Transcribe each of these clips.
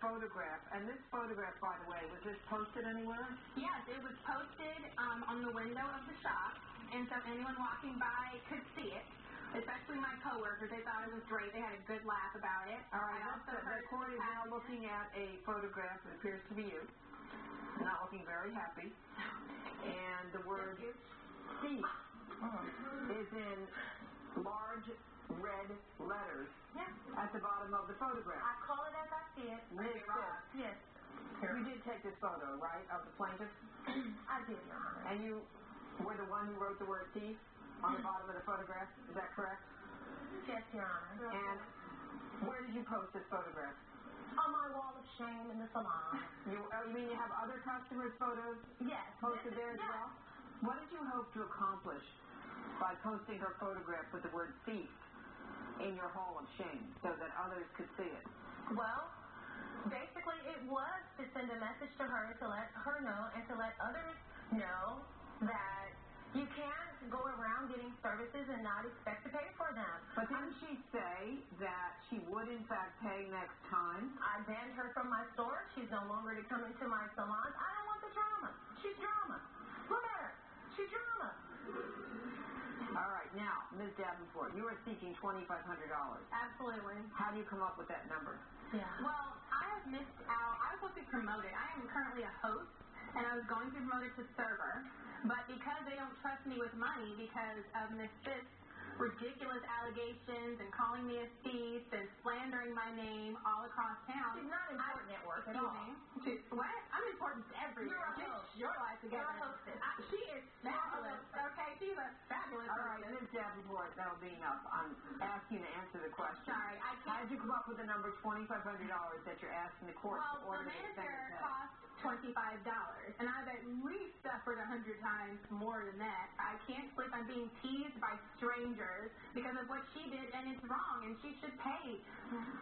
photograph, and this photograph, by the way, was this posted anywhere? Yes, it was posted um, on the window of the shop, and so anyone walking by could see it. Especially my coworkers, they thought it was great. They had a good laugh about it. All right, I also heard The court is now looking at a photograph that appears to be you. Not looking very happy. And the word thief is in large red letters Yes. at the bottom of the photograph. I call it as I see it. Yes. you did take this photo, right, of the plaintiff? I did, Your Honor. And you were the one who wrote the word thief on the mm-hmm. bottom of the photograph? Is that correct? Yes, Your Honor. And where did you post this photograph? On my wall of shame in the salon. You, oh, you mean you have other customers' photos Yes. posted there as Yes. well? What did you hope to accomplish by posting her photograph with the word thief in your hall of shame so that others could see it? Well, basically it was to send a message to her to let her know and to let others know that you can't go around getting services and not expect to pay for them. But didn't she say that she would in fact pay next time? I banned her from my store. She's no longer to come into my salons. I don't want the drama. She's drama. Look at her. She's drama. All right, now, Ms. Davenport, you are seeking $2,500. Absolutely. How do you come up with that number? Yeah. Well, I have missed out. I was supposed to be promoted. I am currently a host, and I was going to be promoted to server. But because they don't trust me with money because of Miss Fisk's ridiculous allegations and calling me a thief and slandering my name all across town. She's not important at work at all. me. She- what? I'm important to everyone. You're a Get host. your life together. You're a hostess. I- she is fabulous. You're a Okay, she's a fabulous. All right, hostess. That'll be enough. I'm asking to answer the question. Sorry, I can't. did you come up with the number $2,500 that you're asking the court Well, to the order me to send manager it cost twenty-five dollars, and I've at least suffered a hundred times more than that. I can't believe I'm being teased by strangers because of what she did, and it's wrong, and she should pay.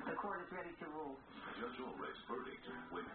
The court is ready to rule. Judge Allred's verdict when